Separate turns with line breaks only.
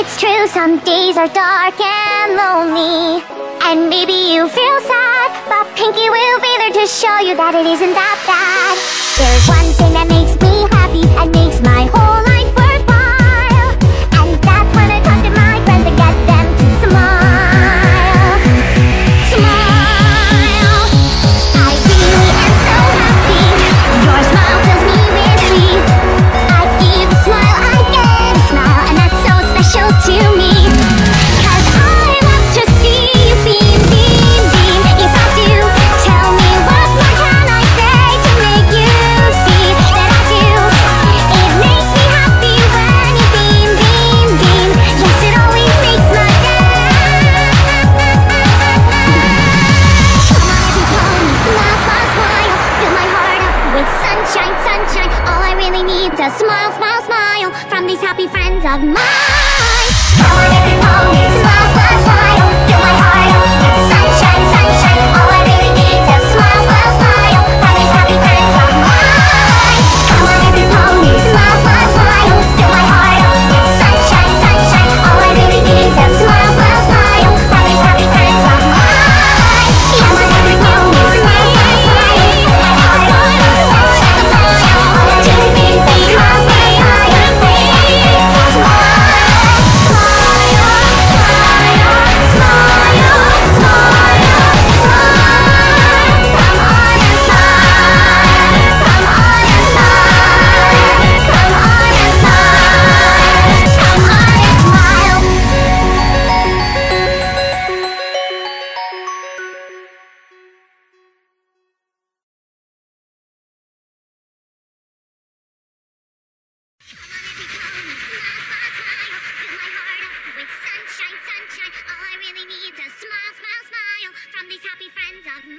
It's true, some days are dark and lonely. And maybe you feel sad, but Pinkie will be there to show you that it isn't that bad. There's one thing that makes me happy and makes my whole smile, smile, smile from these happy friends of mine. these happy friends of mine.